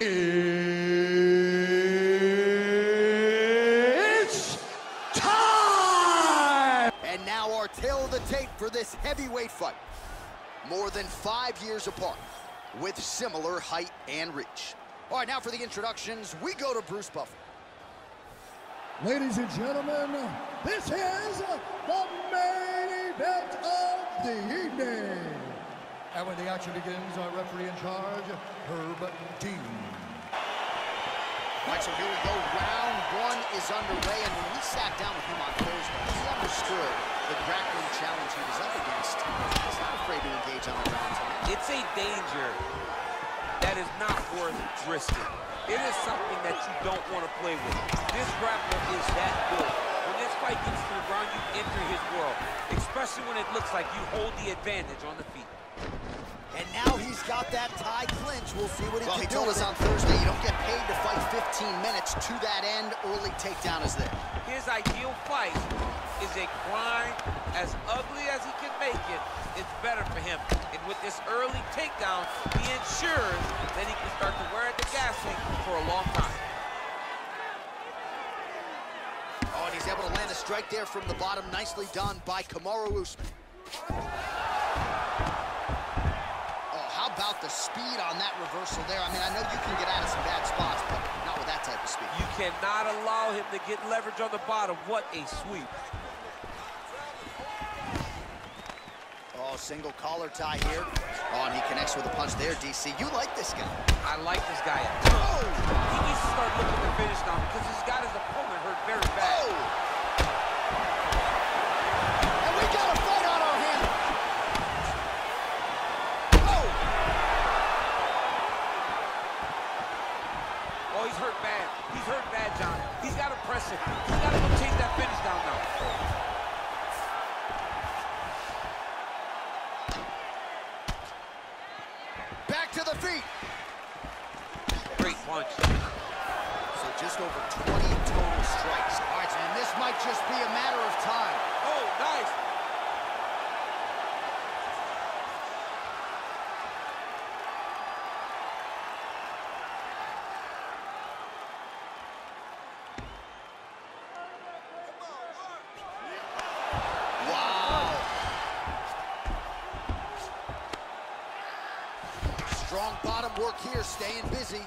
It's time! And now our tale of the tape for this heavyweight fight. More than five years apart, with similar height and reach. All right, now for the introductions, we go to Bruce Buffer. Ladies and gentlemen, this is the main event of the evening. And when the action begins, our referee in charge, Herb Dean. All right, so here we go. Round one is underway, and when we sat down with him on Thursday, he understood the grappling challenge he was up against. He's not afraid to engage on the ground tonight. It's a danger that is not worth risking. It is something that you don't want to play with. This grappler is that good. When this fight gets to the ground, you enter his world, especially when it looks like you hold the advantage on the feet. And now he's got that tie clinch. We'll see what he Well, can he do. told us on Thursday you don't get paid to fight 15 minutes. To that end, early takedown is there. His ideal fight is a grind as ugly as he can make it. It's better for him. And with this early takedown, he ensures that he can start to wear at the gas tank for a long time. Oh, and he's able to land a strike there from the bottom. Nicely done by Kamaru Usman. About the speed on that reversal there? I mean, I know you can get out of some bad spots, but not with that type of speed. You cannot allow him to get leverage on the bottom. What a sweep. Oh, single collar tie here. Oh, and he connects with a punch there, DC. You like this guy. I like this guy. Oh! He needs to start looking to finish now because he's got his opponent hurt very bad. Oh! And we got a fight on our hands. Oh! Oh, he's hurt bad. He's hurt bad, John. He's got to press it. He's got to go chase that finish down now. Back to the feet. Great punch. So just over 20 total strikes. All right, and this might just be a matter of time. Oh, nice. Wow. Strong bottom work here, staying busy.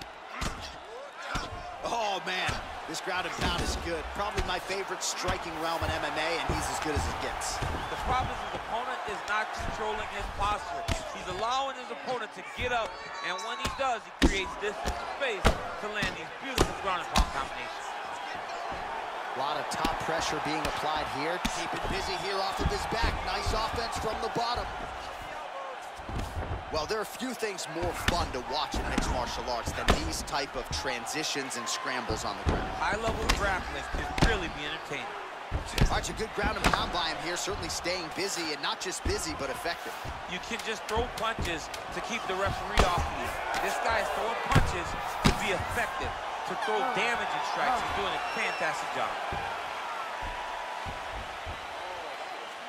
Oh, man. This ground and pound is good. Probably my favorite striking realm in MMA, and he's as good as it gets. The problem is his opponent is not controlling his posture. He's allowing his opponent to get up, and when he does, he creates distance and space to land these beautiful ground and pound combinations. A lot of top pressure being applied here. Keeping busy here off of his back. Nice offense from the bottom. Well, there are a few things more fun to watch in mixed martial arts than these type of transitions and scrambles on the ground. High-level grappling can really be entertaining. All right, a good ground and pound by him here, certainly staying busy, and not just busy, but effective. You can just throw punches to keep the referee off you. This guy is throwing punches to be effective, to throw oh. damaging strikes. He's doing a fantastic job.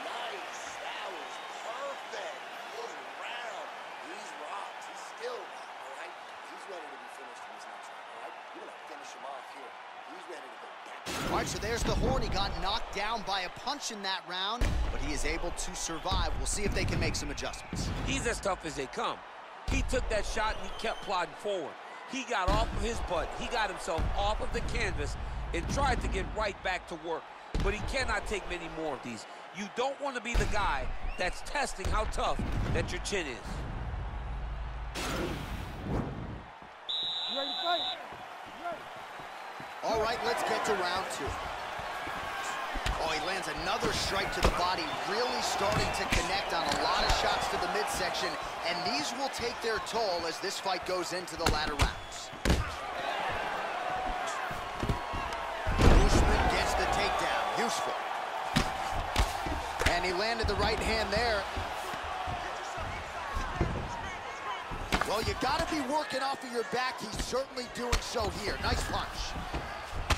Nice. That was perfect. He's around. He's rocked. He's still rocked, all right? He's ready to be finished in this next round, all right? You're going to finish him off here. He's ready to go back. All right, so there's the horn. He got knocked down by a punch in that round, but he is able to survive. We'll see if they can make some adjustments. He's as tough as they come. He took that shot and he kept plodding forward. He got off of his butt. He got himself off of the canvas and tried to get right back to work. But he cannot take many more of these. You don't want to be the guy that's testing how tough that your chin is. All right, let's get to round two. Oh, he lands another strike to the body, really starting to connect on a lot of shots to the midsection, and these will take their toll as this fight goes into the latter rounds. Usman gets the takedown, useful. And he landed the right hand there. Well, you gotta be working off of your back. He's certainly doing so here. Nice punch.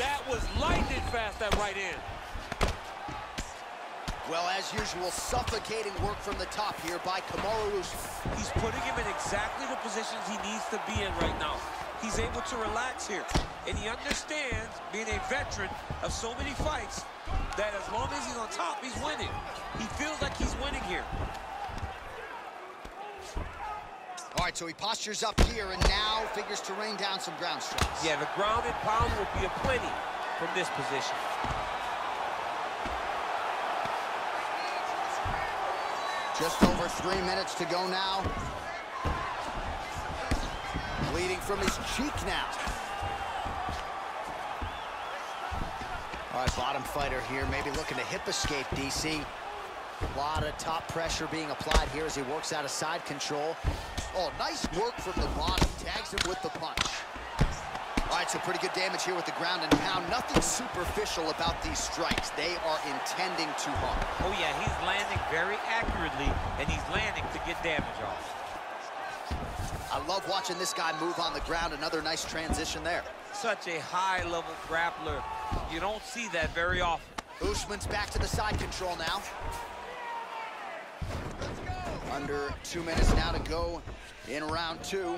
That was lightning fast, that right hand. Well, as usual, suffocating work from the top here by Kamaru Usman. He's putting him in exactly the positions he needs to be in right now. He's able to relax here. And he understands, being a veteran of so many fights, that as long as he's on top, he's winning. He feels like he's winning here. All right, so he postures up here and now figures to rain down some ground strikes. Yeah, the ground and pound will be a plenty from this position. Just over three minutes to go now. Bleeding from his cheek now. All right, bottom fighter here, maybe looking to hip escape, DC. A lot of top pressure being applied here as he works out of side control. Oh, nice work from the bottom. Tags him with the punch. All right, so pretty good damage here with the ground and pound. Nothing superficial about these strikes. They are intending to harm. Oh, yeah, he's landing very accurately, and he's landing to get damage off. I love watching this guy move on the ground. Another nice transition there. Such a high-level grappler. You don't see that very often. Usman's back to the side control now. Under two minutes now to go in round two.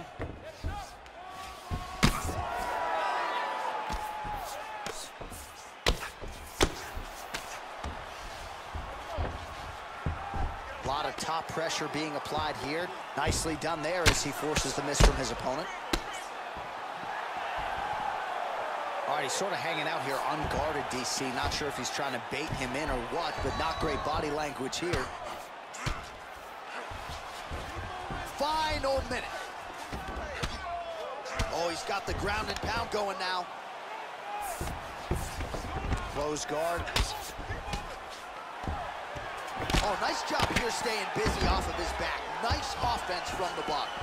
A lot of top pressure being applied here. Nicely done there as he forces the miss from his opponent. All right, he's sort of hanging out here unguarded, DC. Not sure if he's trying to bait him in or what, but not great body language here. Final minute. Oh, he's got the ground and pound going now. Close guard. Oh, nice job here staying busy off of his back. Nice offense from the bottom.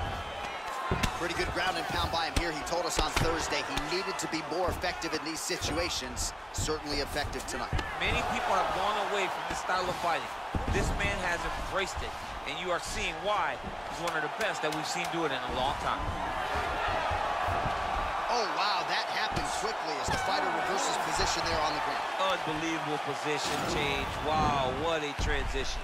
Pretty good ground and pound by him here. He told us on Thursday he needed to be more effective in these situations. Certainly effective tonight. Many people have gone away from this style of fighting. This man has embraced it, and you are seeing why he's one of the best that we've seen do it in a long time. Oh, wow, that happened quickly as the fighter reverses position there on the ground. Unbelievable position change. Wow, what a transition.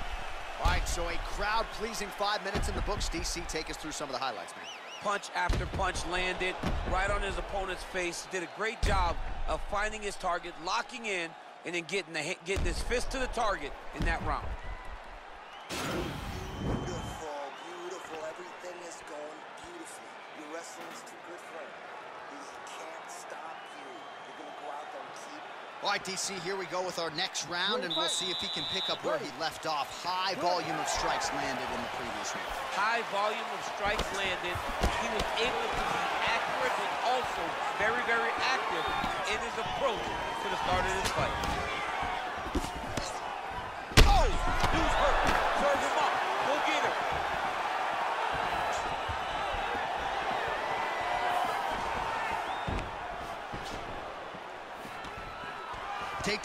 All right, so a crowd-pleasing five minutes in the books. DC, take us through some of the highlights, man. Punch after punch landed right on his opponent's face. Did a great job of finding his target, locking in, and then getting, the, getting his fist to the target in that round. Beautiful, beautiful. Everything is going beautifully. Your wrestling's too good for him. He can't stop you. You're gonna go out there and keep All right, DC, here we go with our next round, and we'll see if he can pick up where he left off. High volume of strikes landed in the previous round. High volume of strikes landed. He was able to be accurate, but also very, very active in his approach to the start of this fight.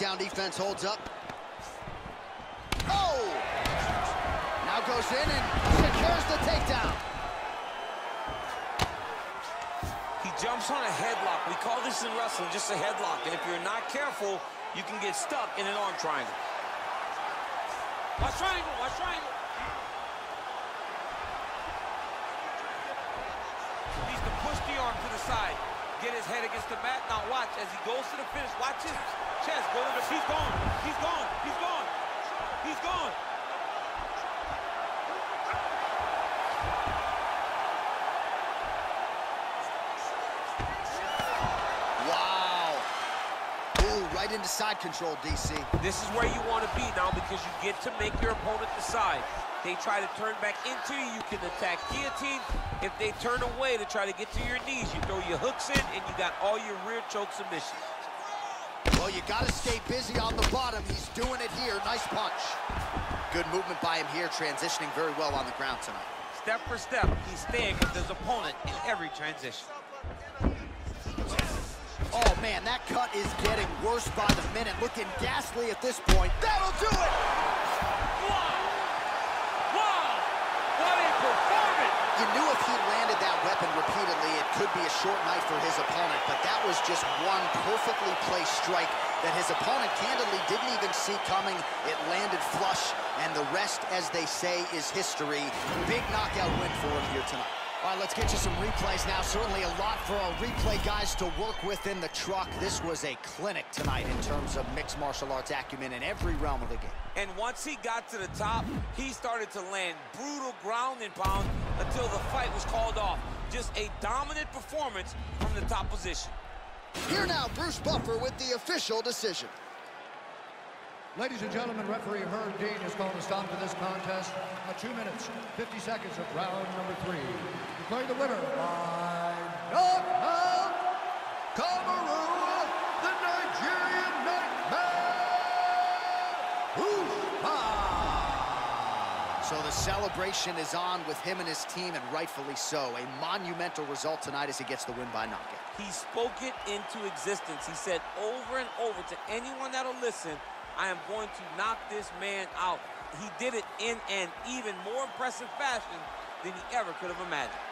Takedown defense holds up. Oh! Now goes in and secures the takedown. He jumps on a headlock. We call this in wrestling just a headlock. And if you're not careful, you can get stuck in an arm triangle. Watch triangle, watch triangle. Needs to push the arm to the side. Get his head against the mat. Now watch as he goes to the finish. Watch his chest go to the. He's gone. He's gone. He's gone. He's gone. Right into side control, DC. This is where you want to be now because you get to make your opponent decide. They try to turn back into you, you can attack guillotine. If they turn away to try to get to your knees, you throw your hooks in and you got all your rear choke submissions. Well, you got to stay busy on the bottom. He's doing it here. Nice punch. Good movement by him here, transitioning very well on the ground tonight. Step for step, he's staying with his opponent in every transition. Oh, man, that cut is getting worse by the minute. Looking ghastly at this point. That'll do it! Wow! Wow! What a performance! You knew if he landed that weapon repeatedly, it could be a short night for his opponent, but that was just one perfectly placed strike that his opponent candidly didn't even see coming. It landed flush, and the rest, as they say, is history. Big knockout win for him here tonight. All right, let's get you some replays now. Certainly a lot for our replay guys to work with in the truck. This was a clinic tonight in terms of mixed martial arts acumen in every realm of the game. And once he got to the top, he started to land brutal ground and pound until the fight was called off. Just a dominant performance from the top position. Here now, Bruce Buffer with the official decision. Ladies and gentlemen, referee Herb Dean has called a stop to this contest at 2 minutes, 50 seconds of round number three. Declaring the winner by knockout, Kamaru, the Nigerian Nightmare, Usman. So the celebration is on with him and his team, and rightfully so. A monumental result tonight as he gets the win by knockout. He spoke it into existence. He said over and over to anyone that'll listen, I am going to knock this man out. He did it in an even more impressive fashion than he ever could have imagined.